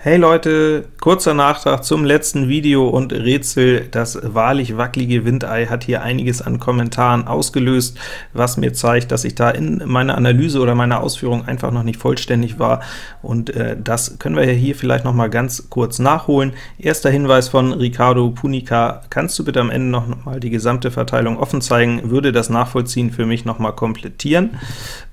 Hey Leute, kurzer Nachtrag zum letzten Video und Rätsel. Das wahrlich wackelige Windei hat hier einiges an Kommentaren ausgelöst, was mir zeigt, dass ich da in meiner Analyse oder meiner Ausführung einfach noch nicht vollständig war, und äh, das können wir ja hier vielleicht noch mal ganz kurz nachholen. Erster Hinweis von Ricardo Punica, kannst du bitte am Ende noch mal die gesamte Verteilung offen zeigen, würde das Nachvollziehen für mich noch mal komplettieren.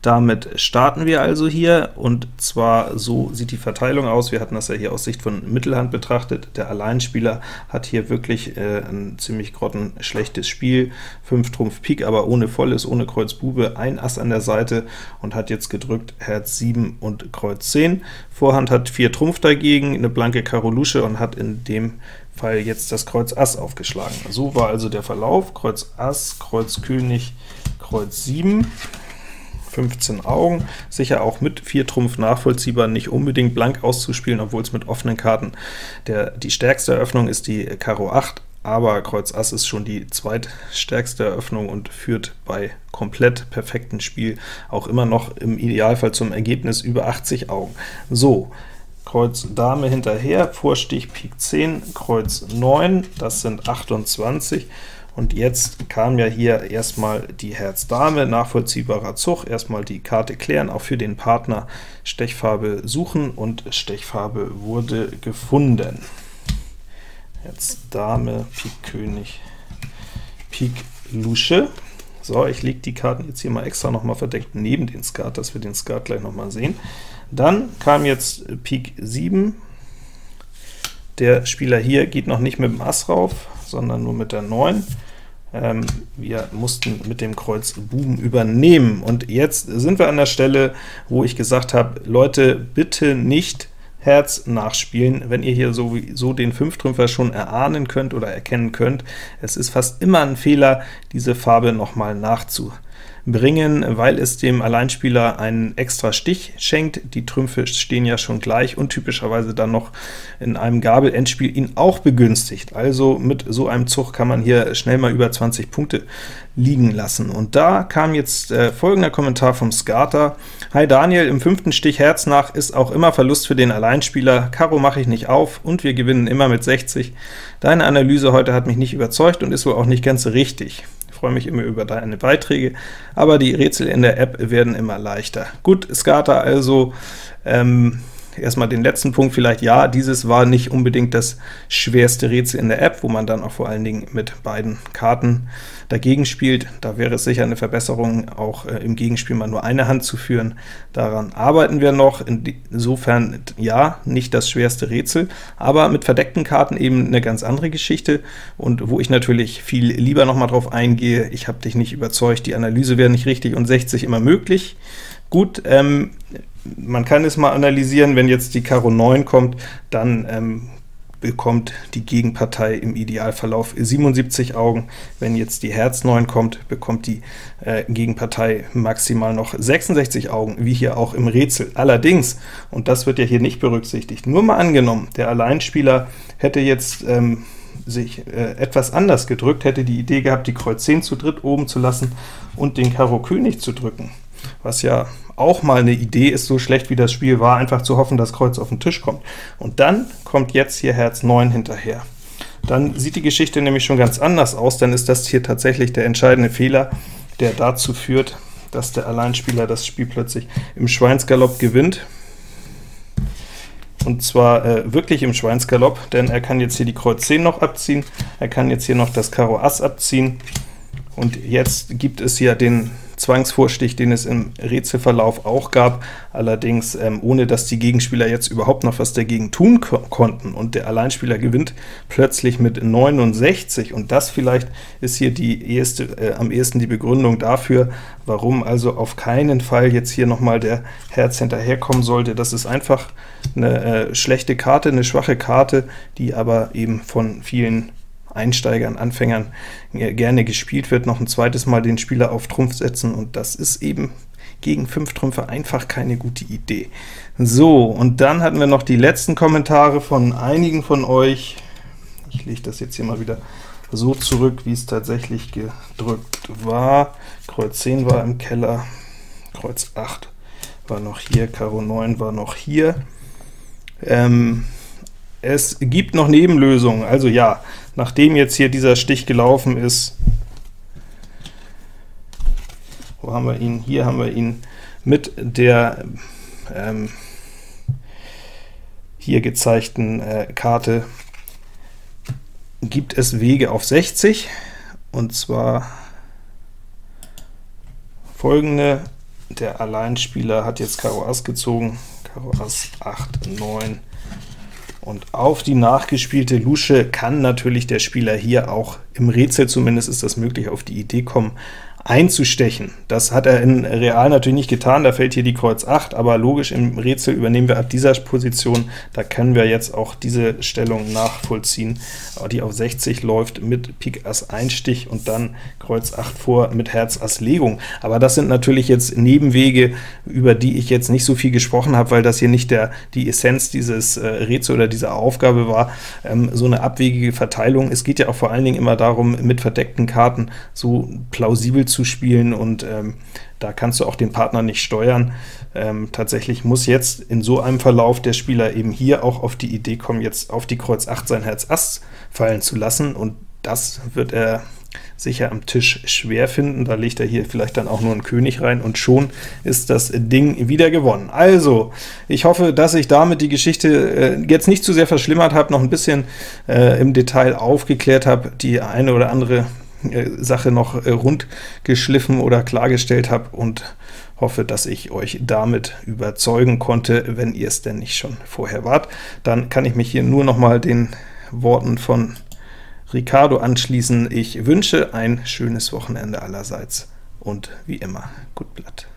Damit starten wir also hier, und zwar so sieht die Verteilung aus. Wir hatten das ja hier aus Sicht von Mittelhand betrachtet. Der Alleinspieler hat hier wirklich äh, ein ziemlich grottenschlechtes Spiel. 5 Trumpf Pik, aber ohne Volles, ohne Kreuz Bube, ein Ass an der Seite und hat jetzt gedrückt Herz 7 und Kreuz 10. Vorhand hat 4 Trumpf dagegen, eine blanke Karo Lusche und hat in dem Fall jetzt das Kreuz Ass aufgeschlagen. So war also der Verlauf, Kreuz Ass, Kreuz König, Kreuz 7, 15 Augen, sicher auch mit 4 Trumpf nachvollziehbar, nicht unbedingt blank auszuspielen, obwohl es mit offenen Karten der, die stärkste Eröffnung ist die Karo 8, aber Kreuz Ass ist schon die zweitstärkste Eröffnung und führt bei komplett perfektem Spiel auch immer noch im Idealfall zum Ergebnis über 80 Augen. So, Kreuz Dame hinterher, Vorstich Pik 10, Kreuz 9, das sind 28, und jetzt kam ja hier erstmal die Herz Dame, nachvollziehbarer Zug, erstmal die Karte klären, auch für den Partner Stechfarbe suchen, und Stechfarbe wurde gefunden. Herz Dame, Pik König, Pik Lusche. So, ich lege die Karten jetzt hier mal extra noch mal verdeckt neben den Skat, dass wir den Skat gleich noch mal sehen. Dann kam jetzt Pik 7. Der Spieler hier geht noch nicht mit dem Ass rauf, sondern nur mit der 9. Ähm, wir mussten mit dem Kreuz Buben übernehmen. Und jetzt sind wir an der Stelle, wo ich gesagt habe, Leute, bitte nicht Herz nachspielen, wenn ihr hier sowieso den Fünftrümpfer schon erahnen könnt oder erkennen könnt. Es ist fast immer ein Fehler, diese Farbe nochmal nachzuspielen bringen, weil es dem Alleinspieler einen extra Stich schenkt. Die Trümpfe stehen ja schon gleich und typischerweise dann noch in einem Gabel-Endspiel ihn auch begünstigt. Also mit so einem Zug kann man hier schnell mal über 20 Punkte liegen lassen. Und da kam jetzt äh, folgender Kommentar vom Skater. Hi Daniel, im fünften Stich Herz nach ist auch immer Verlust für den Alleinspieler. Karo mache ich nicht auf und wir gewinnen immer mit 60. Deine Analyse heute hat mich nicht überzeugt und ist wohl auch nicht ganz richtig freue mich immer über deine Beiträge, aber die Rätsel in der App werden immer leichter. Gut, Skata also, ähm, erstmal den letzten Punkt vielleicht, ja, dieses war nicht unbedingt das schwerste Rätsel in der App, wo man dann auch vor allen Dingen mit beiden Karten dagegen spielt. Da wäre es sicher eine Verbesserung, auch äh, im Gegenspiel mal nur eine Hand zu führen. Daran arbeiten wir noch. Insofern, ja, nicht das schwerste Rätsel, aber mit verdeckten Karten eben eine ganz andere Geschichte, und wo ich natürlich viel lieber noch mal drauf eingehe, ich habe dich nicht überzeugt, die Analyse wäre nicht richtig und 60 immer möglich. Gut, ähm, man kann es mal analysieren, wenn jetzt die Karo 9 kommt, dann ähm, bekommt die Gegenpartei im Idealverlauf 77 Augen. Wenn jetzt die Herz 9 kommt, bekommt die äh, Gegenpartei maximal noch 66 Augen, wie hier auch im Rätsel. Allerdings, und das wird ja hier nicht berücksichtigt, nur mal angenommen, der Alleinspieler hätte jetzt ähm, sich äh, etwas anders gedrückt, hätte die Idee gehabt, die Kreuz 10 zu dritt oben zu lassen und den Karo König zu drücken, was ja auch mal eine Idee ist, so schlecht wie das Spiel war, einfach zu hoffen, dass Kreuz auf den Tisch kommt. Und dann kommt jetzt hier Herz 9 hinterher. Dann sieht die Geschichte nämlich schon ganz anders aus, dann ist das hier tatsächlich der entscheidende Fehler, der dazu führt, dass der Alleinspieler das Spiel plötzlich im Schweinsgalopp gewinnt. Und zwar äh, wirklich im Schweinsgalopp, denn er kann jetzt hier die Kreuz 10 noch abziehen, er kann jetzt hier noch das Karo Ass abziehen, und jetzt gibt es ja den Zwangsvorstich, den es im Rätselverlauf auch gab, allerdings ähm, ohne dass die Gegenspieler jetzt überhaupt noch was dagegen tun ko konnten, und der Alleinspieler gewinnt plötzlich mit 69, und das vielleicht ist hier die erste, äh, am ehesten die Begründung dafür, warum also auf keinen Fall jetzt hier nochmal der Herz hinterherkommen sollte. Das ist einfach eine äh, schlechte Karte, eine schwache Karte, die aber eben von vielen Einsteigern, Anfängern gerne gespielt wird, noch ein zweites Mal den Spieler auf Trumpf setzen, und das ist eben gegen 5 Trümpfe einfach keine gute Idee. So, und dann hatten wir noch die letzten Kommentare von einigen von euch. Ich lege das jetzt hier mal wieder so zurück, wie es tatsächlich gedrückt war. Kreuz 10 war im Keller, Kreuz 8 war noch hier, Karo 9 war noch hier. Ähm, es gibt noch Nebenlösungen. Also ja, nachdem jetzt hier dieser Stich gelaufen ist, wo haben wir ihn? Hier haben wir ihn mit der ähm, hier gezeigten äh, Karte gibt es Wege auf 60, und zwar folgende. Der Alleinspieler hat jetzt Karo Ass gezogen, Karo Ass 8, 9, und auf die nachgespielte Lusche kann natürlich der Spieler hier auch, im Rätsel zumindest ist das möglich, auf die Idee kommen, einzustechen. Das hat er in Real natürlich nicht getan, da fällt hier die Kreuz 8, aber logisch im Rätsel übernehmen wir ab dieser Position, da können wir jetzt auch diese Stellung nachvollziehen, die auf 60 läuft mit Pik Ass Einstich und dann Kreuz 8 vor mit Herz Ass Legung. Aber das sind natürlich jetzt Nebenwege, über die ich jetzt nicht so viel gesprochen habe, weil das hier nicht der, die Essenz dieses äh, Rätsel oder dieser Aufgabe war, ähm, so eine abwegige Verteilung. Es geht ja auch vor allen Dingen immer darum, mit verdeckten Karten so plausibel zu zu spielen, und ähm, da kannst du auch den Partner nicht steuern. Ähm, tatsächlich muss jetzt in so einem Verlauf der Spieler eben hier auch auf die Idee kommen, jetzt auf die Kreuz 8 sein Herz Ass fallen zu lassen, und das wird er sicher am Tisch schwer finden. Da legt er hier vielleicht dann auch nur einen König rein, und schon ist das Ding wieder gewonnen. Also, ich hoffe, dass ich damit die Geschichte äh, jetzt nicht zu sehr verschlimmert habe, noch ein bisschen äh, im Detail aufgeklärt habe, die eine oder andere Sache noch äh, rund geschliffen oder klargestellt habe und hoffe, dass ich euch damit überzeugen konnte, wenn ihr es denn nicht schon vorher wart. Dann kann ich mich hier nur noch mal den Worten von Ricardo anschließen. Ich wünsche ein schönes Wochenende allerseits und wie immer, gut Blatt.